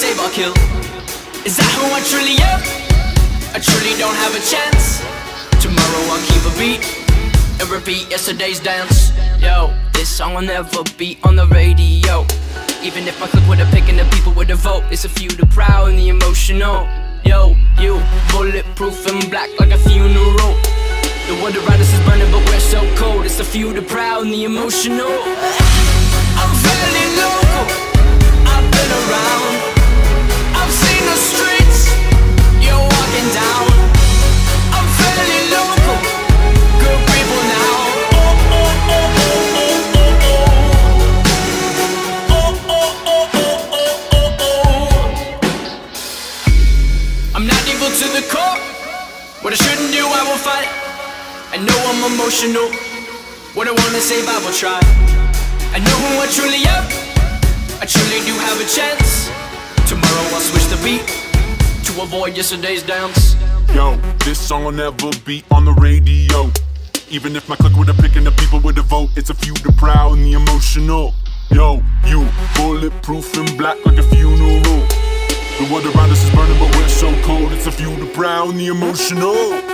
save or kill. Is that who I truly am? I truly don't have a chance. Tomorrow I'll keep a beat and repeat yesterday's dance. Yo, this song will never be on the radio. Even if I click with a pick and the people with a vote, it's a few the proud and the emotional. Yo, you bulletproof and black like a funeral. The world around us is burning, but we're so cold. It's a few the proud and the emotional. I will fight. I know I'm emotional. What I wanna save, I will try. I know who I truly am. I truly do have a chance. Tomorrow I'll switch the beat to avoid yesterday's dance. Yo, this song will never be on the radio. Even if my click with a pick and the people with a vote, it's a few the proud and the emotional. Yo, you bulletproof and black like a funeral. The world around us is burning, but we're so cold. It's a few proud and the emotional.